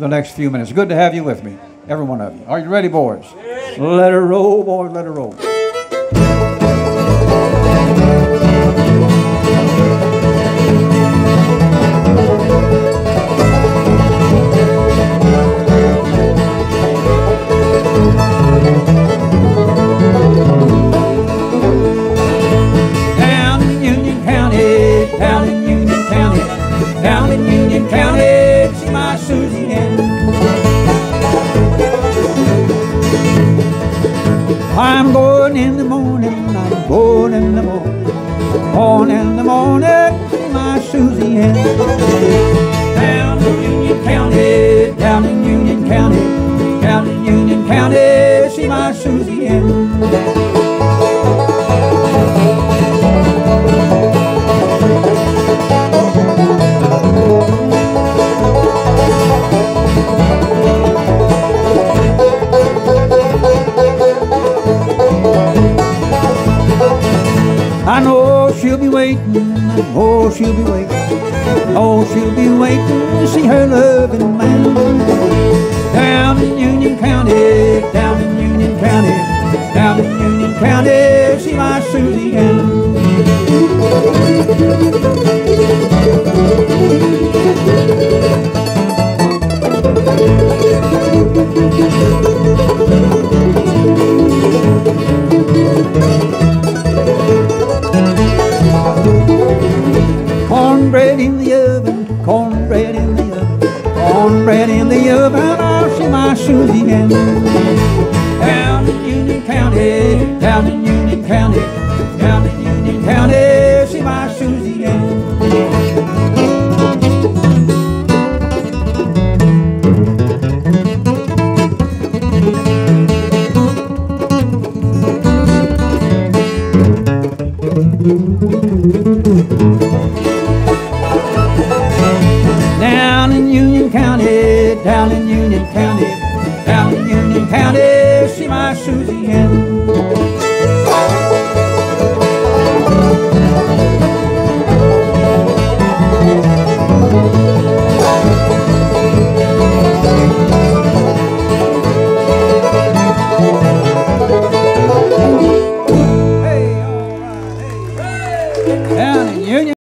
for the next few minutes. Good to have you with me, every one of you. Are you ready, boys? Let her roll, boys, let her roll. Ann. I'm going in the morning, I'm going in the morning, going in the morning, my Susie Ann. Down in Union County, down in Union County, down in Union County, see my Susie Ann. She'll be waiting, oh, she'll be waiting, oh she'll be waiting to see her loving man. Down in Union County, down in Union County, down in Union County, see my Susie Ann. The oven, I'll my Susie Ann. Down in Union County, down in Union County, down in Union County, see my Susie Ann. Down Union